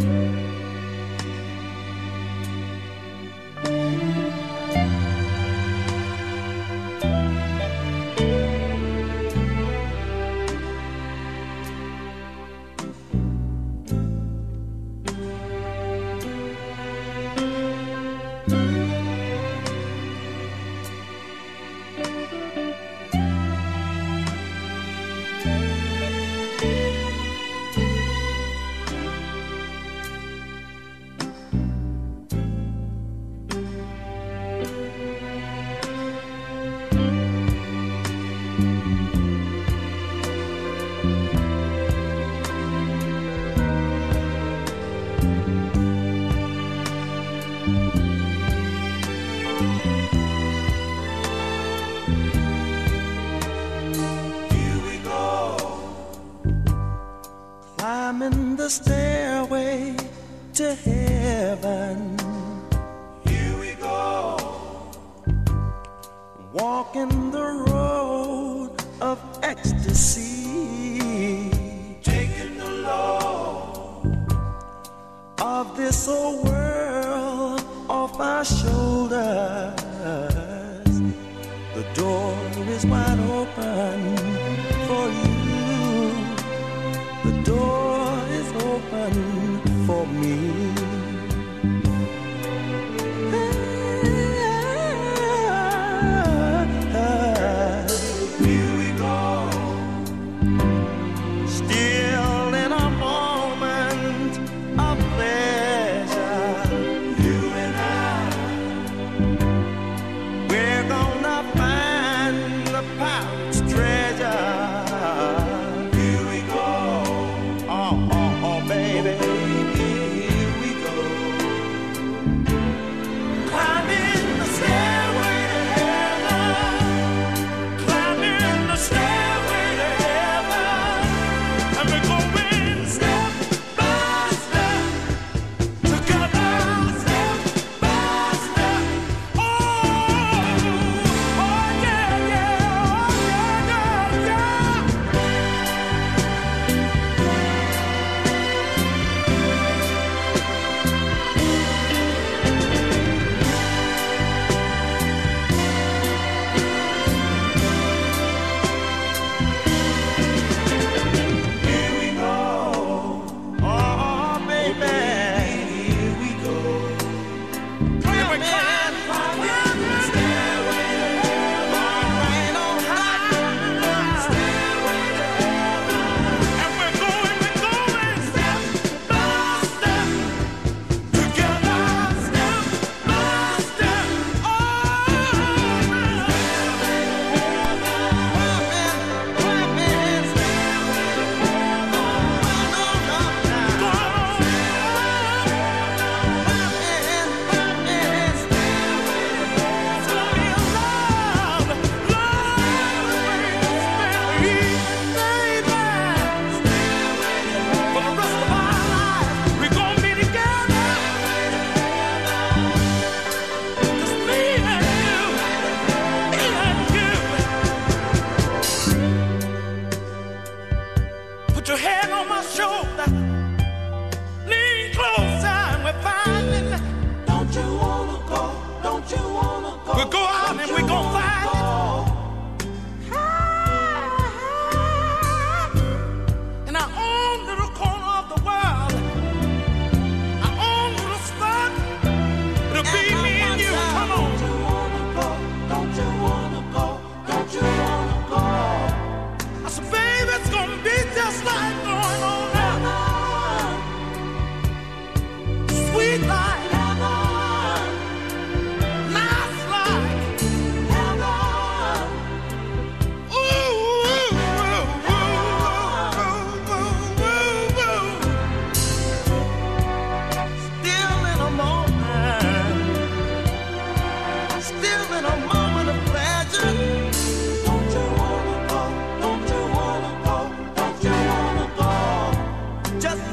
thank mm -hmm. you stairway to heaven. Here we go. Walking the road of ecstasy. Taking the law of this old world off our shoulders. The door is wide open for you. The door you.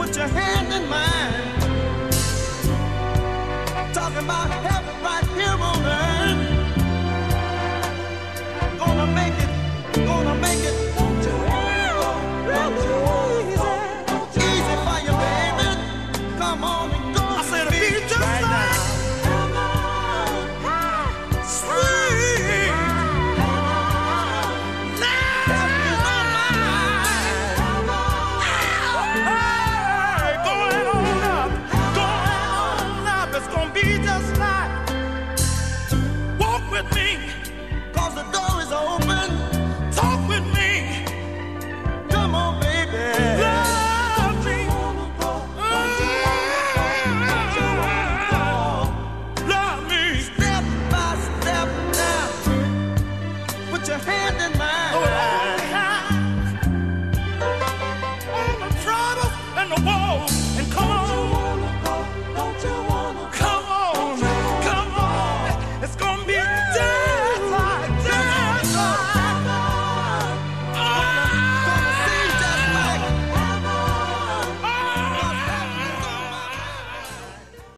put your hand in mine.